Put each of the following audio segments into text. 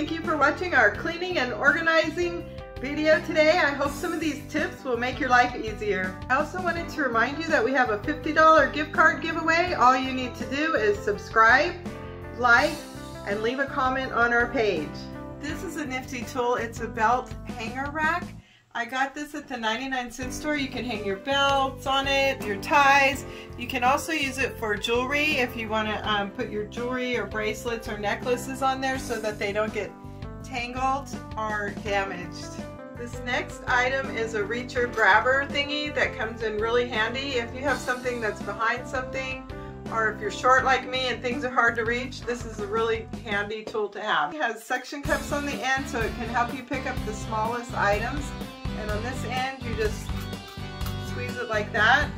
thank you for watching our cleaning and organizing video today. I hope some of these tips will make your life easier. I also wanted to remind you that we have a $50 gift card giveaway. All you need to do is subscribe, like, and leave a comment on our page. This is a nifty tool. It's a belt hanger rack. I got this at the 99 cent store. You can hang your belts on it, your ties. You can also use it for jewelry if you want to um, put your jewelry or bracelets or necklaces on there so that they don't get tangled or damaged. This next item is a reacher grabber thingy that comes in really handy if you have something that's behind something or if you're short like me and things are hard to reach, this is a really handy tool to have. It has suction cups on the end so it can help you pick up the smallest items. And on this end, you just squeeze it like that.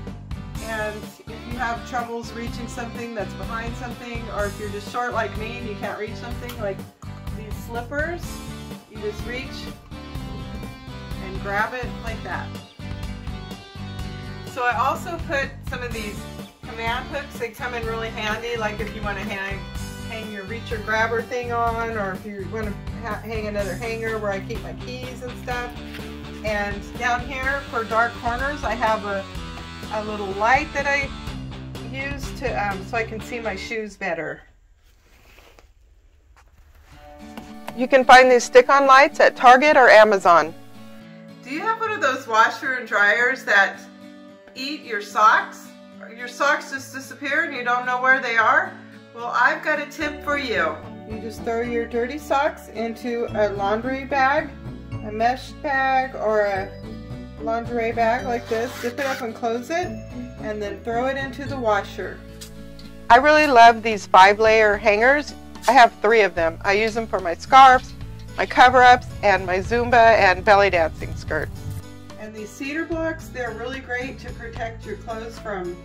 And if you have troubles reaching something that's behind something, or if you're just short like me and you can't reach something like these slippers, you just reach and grab it like that. So I also put some of these command hooks. They come in really handy, like if you want to hang, hang your reacher grabber thing on, or if you want to hang another hanger where I keep my keys and stuff. And down here for dark corners, I have a, a little light that I use to um, so I can see my shoes better. You can find these stick-on lights at Target or Amazon. Do you have one of those washer and dryers that eat your socks? Your socks just disappear and you don't know where they are? Well, I've got a tip for you. You just throw your dirty socks into a laundry bag, a mesh bag, or a lingerie bag like this. Zip it up and close it, and then throw it into the washer. I really love these five layer hangers. I have three of them. I use them for my scarves, my cover-ups, and my Zumba and belly dancing skirts. And these cedar blocks, they're really great to protect your clothes from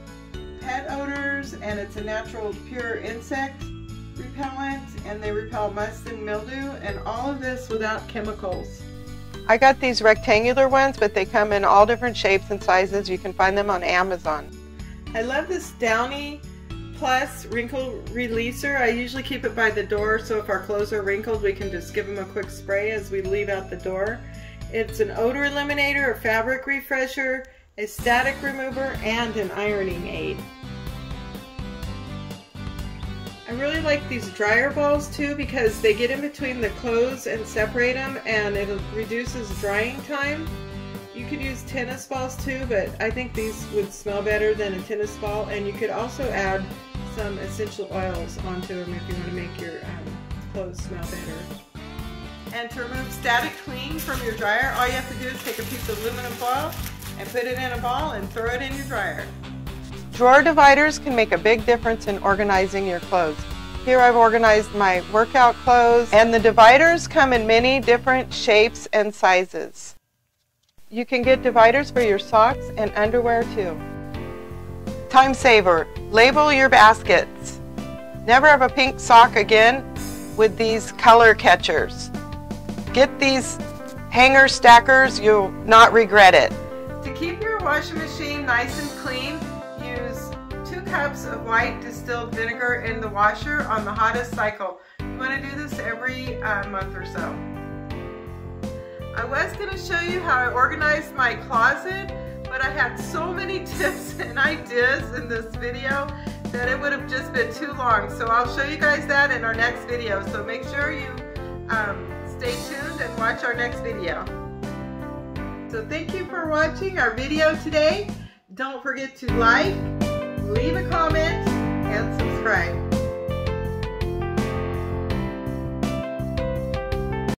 pet odors, and it's a natural pure insect repellent, and they repel must and mildew, and all of this without chemicals. I got these rectangular ones, but they come in all different shapes and sizes. You can find them on Amazon. I love this Downy Plus wrinkle releaser. I usually keep it by the door so if our clothes are wrinkled we can just give them a quick spray as we leave out the door. It's an odor eliminator, a fabric refresher, a static remover, and an ironing aid. I really like these dryer balls too because they get in between the clothes and separate them and it reduces drying time. You could use tennis balls too, but I think these would smell better than a tennis ball and you could also add some essential oils onto them if you want to make your um, clothes smell better. And to remove static cling from your dryer, all you have to do is take a piece of aluminum foil and put it in a ball and throw it in your dryer. Drawer dividers can make a big difference in organizing your clothes. Here I've organized my workout clothes and the dividers come in many different shapes and sizes. You can get dividers for your socks and underwear too. Time saver, label your baskets. Never have a pink sock again with these color catchers. Get these hanger stackers, you'll not regret it. To keep your washing machine nice and clean, use two cups of white distilled vinegar in the washer on the hottest cycle. You want to do this every uh, month or so. I was going to show you how I organized my closet, but I had so many tips and ideas in this video that it would have just been too long. So I'll show you guys that in our next video. So make sure you um, stay tuned and watch our next video. So thank you for watching our video today. Don't forget to like, leave a comment, and subscribe.